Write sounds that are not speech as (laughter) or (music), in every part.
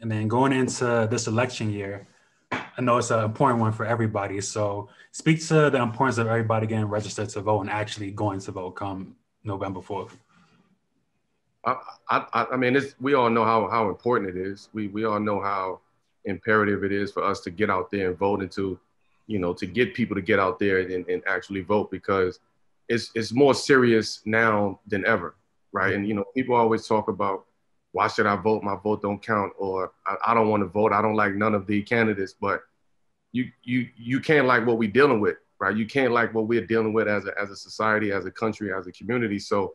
And then going into this election year, I know it's an important one for everybody. So speak to the importance of everybody getting registered to vote and actually going to vote come November 4th. I, I, I mean, we all know how, how important it is. We, we all know how imperative it is for us to get out there and vote and to, you know, to get people to get out there and, and actually vote because it's, it's more serious now than ever, right? And, you know, people always talk about, why should I vote? My vote don't count, or I, I don't want to vote. I don't like none of the candidates. But you you you can't like what we're dealing with, right? You can't like what we're dealing with as a as a society, as a country, as a community. So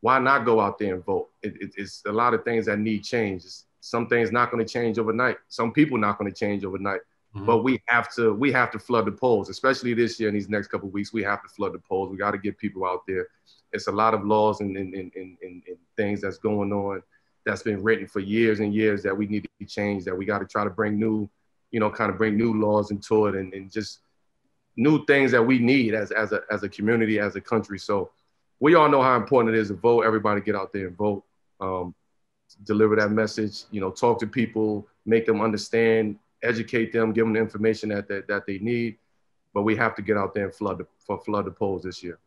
why not go out there and vote? It, it, it's a lot of things that need change. some things not going to change overnight. Some people not going to change overnight. Mm-hmm. But we have to we have to flood the polls, especially this year in these next couple weeks. We have to flood the polls. We got to get people out there. It's a lot of laws and, and, and, and, and things that's going on that's been written for years and years that we need to be changed, that we got to try to bring new, you know, kind of bring new laws into it and, and just new things that we need as, as, a, as a community, as a country. So we all know how important it is to vote. Everybody get out there and vote. Um, deliver that message, you know, talk to people, make them understand, educate them, give them the information that, that, that they need. But we have to get out there and flood the, flood the polls this year.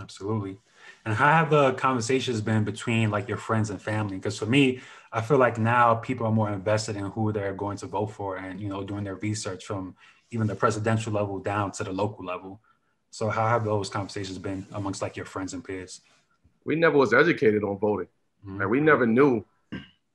Absolutely. And how have the conversations been between like your friends and family? Because for me, I feel like now people are more invested in who they're going to vote for and you know doing their research from even the presidential level down to the local level. So how have those conversations been amongst like your friends and peers? We never was educated on voting. Mm-hmm. Like we never knew,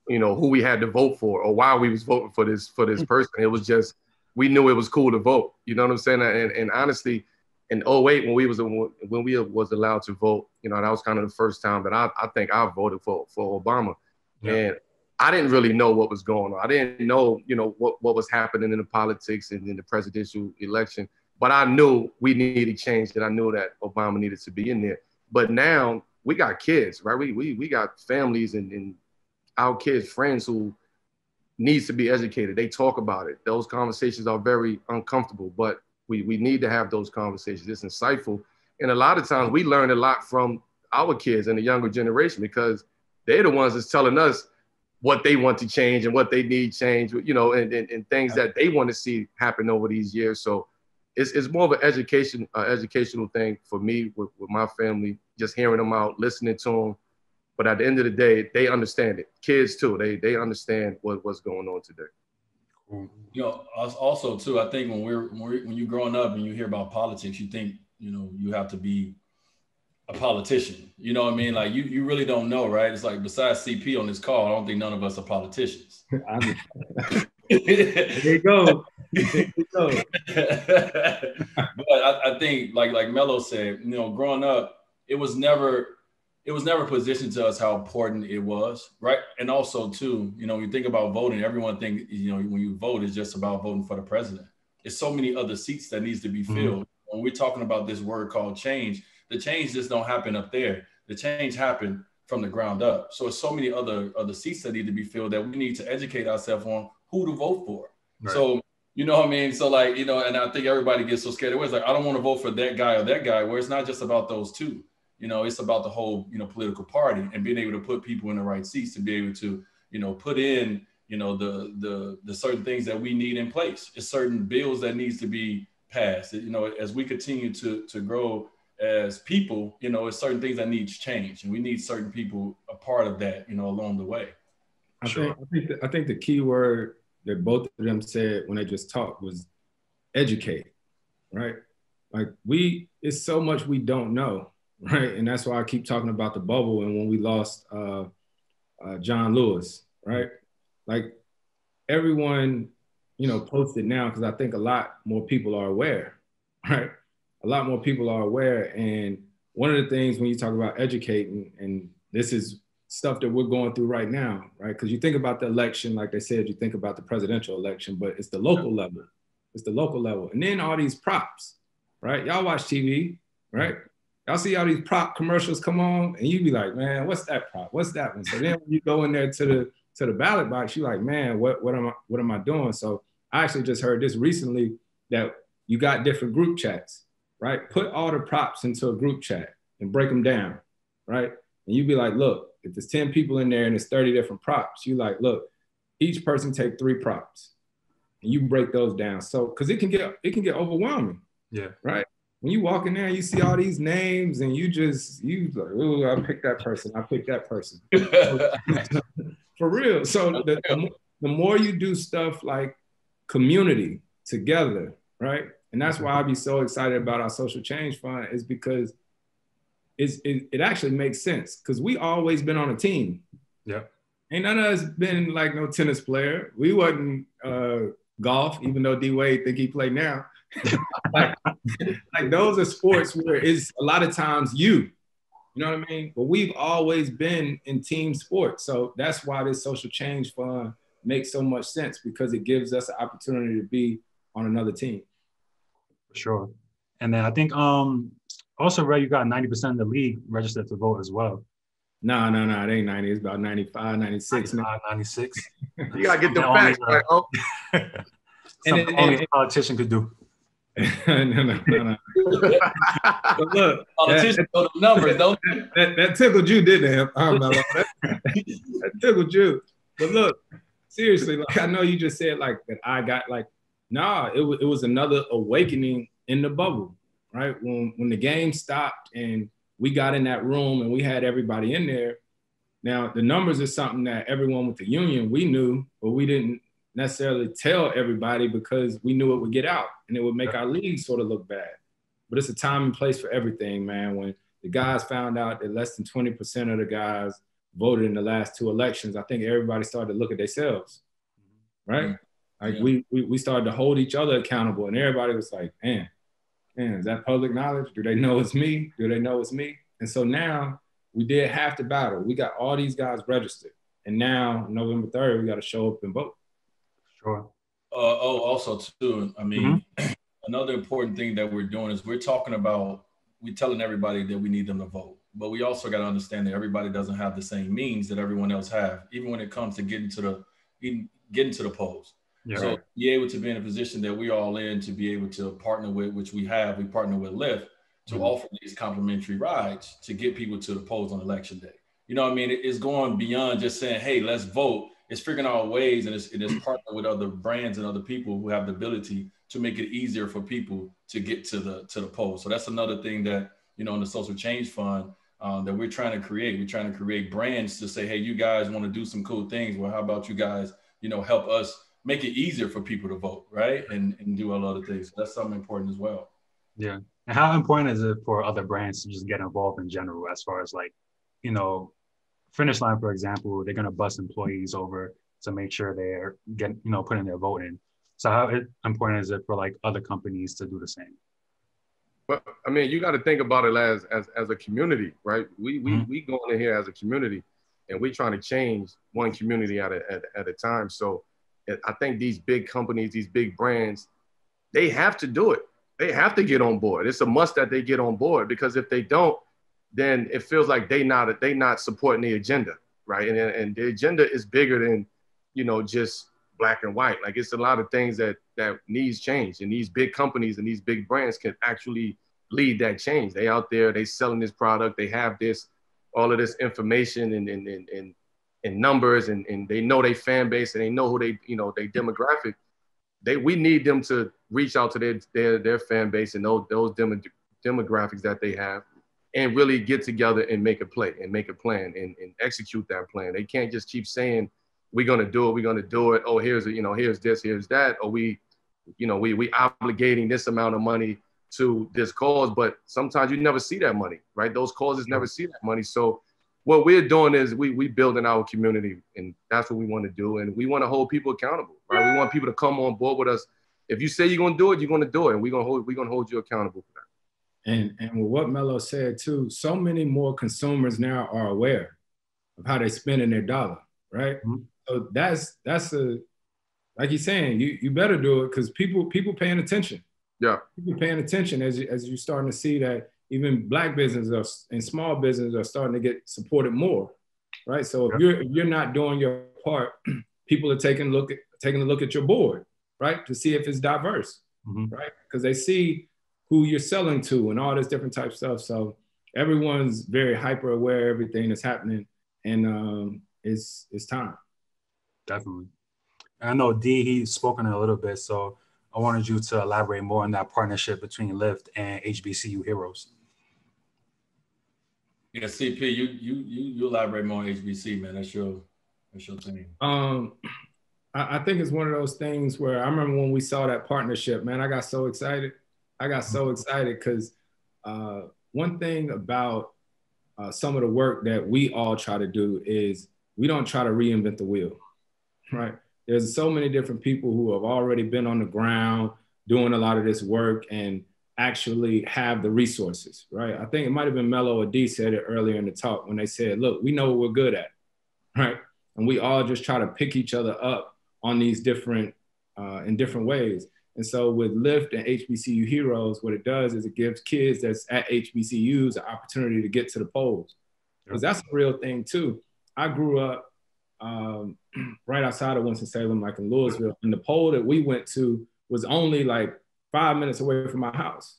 you know, who we had to vote for or why we was voting for this for this (laughs) person. It was just we knew it was cool to vote. You know what I'm saying? And, and honestly, in 08 when we was when we was allowed to vote, you know, that was kind of the first time that I, I think I voted for for Obama. Yeah. And I didn't really know what was going on. I didn't know, you know, what, what was happening in the politics and in the presidential election. But I knew we needed change and I knew that Obama needed to be in there. But now we got kids, right? We we, we got families and, and our kids, friends who needs to be educated. They talk about it. Those conversations are very uncomfortable, but we, we need to have those conversations. It's insightful. And a lot of times we learn a lot from our kids and the younger generation because they're the ones that's telling us what they want to change and what they need change, you know, and, and, and things that they want to see happen over these years. So it's, it's more of an education, uh, educational thing for me with, with my family, just hearing them out, listening to them. But at the end of the day, they understand it. Kids too, they, they understand what, what's going on today. You know, also too, I think when we're, when we're when you're growing up and you hear about politics, you think you know you have to be a politician. You know what I mean? Like you you really don't know, right? It's like besides CP on this call, I don't think none of us are politicians. (laughs) (laughs) there you go. There you go. (laughs) but I, I think like like Melo said, you know, growing up, it was never it was never positioned to us how important it was, right? And also, too, you know, you think about voting, everyone think you know when you vote it's just about voting for the president. It's so many other seats that needs to be mm-hmm. filled. Mm-hmm. When we're talking about this word called change, the change just don't happen up there. The change happened from the ground up. So it's so many other other seats that need to be filled that we need to educate ourselves on who to vote for. Right. So you know what I mean? So like, you know, and I think everybody gets so scared. It was like, I don't want to vote for that guy or that guy, where it's not just about those two you know, it's about the whole, you know, political party and being able to put people in the right seats to be able to, you know, put in, you know, the the the certain things that we need in place. It's certain bills that needs to be passed. You know, as we continue to to grow as people, you know, it's certain things that needs change, and we need certain people a part of that, you know, along the way. I sure. think I think the, I think the key word that both of them said when they just talked was educate, right? Like we, it's so much we don't know, right? And that's why I keep talking about the bubble and when we lost uh, uh, John Lewis, right? Like everyone, you know, posted now because I think a lot more people are aware, right? A lot more people are aware. And one of the things when you talk about educating, and this is stuff that we're going through right now, right? Because you think about the election, like they said, you think about the presidential election, but it's the local level. It's the local level. And then all these props, right? Y'all watch TV, right? Y'all see all these prop commercials come on, and you be like, man, what's that prop? What's that one? So then when you go in there to the to the ballot box, you're like, man, what what am I what am I doing? So I actually just heard this recently that you got different group chats, right? Put all the props into a group chat and break them down, right? And you be like, look, if there's 10 people in there and there's 30 different props, you like, look, each person take three props, and you break those down. So because it can get it can get overwhelming. Yeah. Right. When you walk in there, you see all these names, and you just you like, oh, I picked that person. I picked that person. (laughs) For real. So the, the, the more you do stuff like community together, right? And that's why I be so excited about our social change fund is because it's, it, it actually makes sense because we always been on a team. Yeah. Ain't none of us been like no tennis player. We wasn't uh, golf, even though D Wade think he play now. (laughs) like, like those are sports where it's a lot of times you. You know what I mean? But we've always been in team sports. So that's why this social change fund makes so much sense because it gives us an opportunity to be on another team. For sure. And then I think um also Ray, you got 90% of the league registered to vote as well. No, no, no, it ain't 90. It's about 95, 96. 95, 96. you gotta get the facts right. Oh. (laughs) Something and, only a politician could do. No, no, no, no. (laughs) but look, oh, politicians know the numbers, don't that, that, that, tickled you, didn't it? Oh, that, that tickled you. But look, seriously, like I know you just said like that I got like, nah, it was it was another awakening in the bubble, right? When when the game stopped and we got in that room and we had everybody in there. Now the numbers is something that everyone with the union we knew, but we didn't necessarily tell everybody because we knew it would get out and it would make our league sort of look bad. But it's a time and place for everything, man. When the guys found out that less than 20% of the guys voted in the last two elections, I think everybody started to look at themselves, right? Mm-hmm. Like yeah. we, we we started to hold each other accountable, and everybody was like, "Man, man, is that public knowledge? Do they know it's me? Do they know it's me?" And so now we did half the battle. We got all these guys registered, and now November third, we got to show up and vote. Sure. Uh, oh, also too, I mean, mm-hmm. (clears throat) another important thing that we're doing is we're talking about we're telling everybody that we need them to vote, but we also got to understand that everybody doesn't have the same means that everyone else have, even when it comes to getting to the getting to the polls. Yeah, so be able to be in a position that we all in to be able to partner with, which we have, we partner with Lyft to mm-hmm. offer these complimentary rides to get people to the polls on election day. You know, what I mean, it's going beyond just saying, "Hey, let's vote." It's figuring out ways, and it's, it is partner with other brands and other people who have the ability to make it easier for people to get to the to the polls. So that's another thing that you know in the social change fund um, that we're trying to create. We're trying to create brands to say, "Hey, you guys want to do some cool things? Well, how about you guys, you know, help us make it easier for people to vote, right? And and do a lot of things. So that's something important as well. Yeah. And how important is it for other brands to just get involved in general as far as like, you know, Finish Line, for example, they're gonna bus employees over to make sure they're getting, you know, putting their vote in. So how important is it for like other companies to do the same? But I mean, you got to think about it as as as a community, right? We we mm-hmm. we going in here as a community, and we trying to change one community at a at, at a time. So I think these big companies, these big brands, they have to do it. They have to get on board. It's a must that they get on board because if they don't, then it feels like they not they not supporting the agenda, right? And and the agenda is bigger than, you know, just black and white. Like it's a lot of things that that needs change, and these big companies and these big brands can actually lead that change. They out there, they selling this product, they have this, all of this information and and and, and in numbers and, and they know their fan base and they know who they, you know, they demographic, they we need them to reach out to their their, their fan base and those those dem- demographics that they have and really get together and make a play and make a plan and, and execute that plan. They can't just keep saying, we're gonna do it, we're gonna do it. Oh, here's you know, here's this, here's that, or we, you know, we we obligating this amount of money to this cause, but sometimes you never see that money, right? Those causes never see that money. So what we're doing is we we building our community, and that's what we want to do. And we want to hold people accountable, right? We want people to come on board with us. If you say you're gonna do it, you're gonna do it, and we're gonna hold we're gonna hold you accountable for that. And and with what Melo said too, so many more consumers now are aware of how they spending their dollar, right? Mm-hmm. So that's that's a like he's saying, you you better do it because people people paying attention. Yeah, people paying attention as you, as you're starting to see that even black businesses and small businesses are starting to get supported more, right? So if you're if you're not doing your part, (clears throat) people are taking look at taking a look at your board, right, to see if it's diverse, mm-hmm. right? Because they see who you're selling to and all this different type of stuff. So everyone's very hyper aware of everything that's happening, and um, it's it's time. Definitely. I know D he's spoken a little bit, so I wanted you to elaborate more on that partnership between Lyft and HBCU Heroes. Yeah, CP, you you you you elaborate more on HBC, man. That's your that's your thing. Um, I, I think it's one of those things where I remember when we saw that partnership, man. I got so excited. I got so excited because uh, one thing about uh, some of the work that we all try to do is we don't try to reinvent the wheel, right? There's so many different people who have already been on the ground doing a lot of this work and actually have the resources, right? I think it might have been Melo or D said it earlier in the talk when they said, look, we know what we're good at, right? And we all just try to pick each other up on these different, uh, in different ways. And so with Lyft and HBCU Heroes, what it does is it gives kids that's at HBCUs an opportunity to get to the polls. Because that's a real thing too. I grew up um, (clears throat) right outside of Winston-Salem, like in Lewisville, and the poll that we went to was only like five minutes away from my house,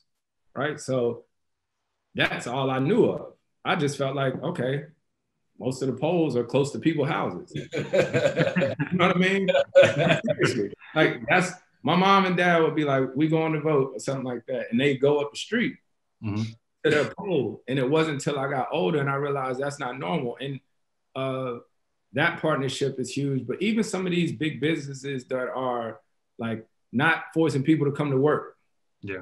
right? So that's all I knew of. I just felt like, okay, most of the polls are close to people's houses. (laughs) (laughs) you know what I mean? like that's my mom and dad would be like, we going to vote or something like that. And they go up the street mm-hmm. to their poll. And it wasn't until I got older and I realized that's not normal. And uh, that partnership is huge. But even some of these big businesses that are like not forcing people to come to work. Yeah.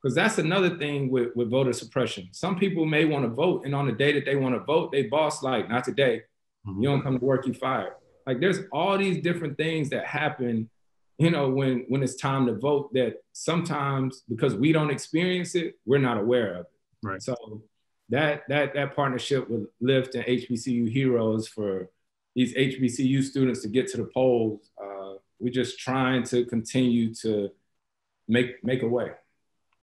Because that's another thing with, with voter suppression. Some people may want to vote, and on the day that they want to vote, they boss like, not today. Mm-hmm. You don't come to work, you fired. Like there's all these different things that happen, you know, when when it's time to vote that sometimes because we don't experience it, we're not aware of it. Right. So that that that partnership with Lyft and HBCU Heroes for these HBCU students to get to the polls, uh, we're just trying to continue to make make a way.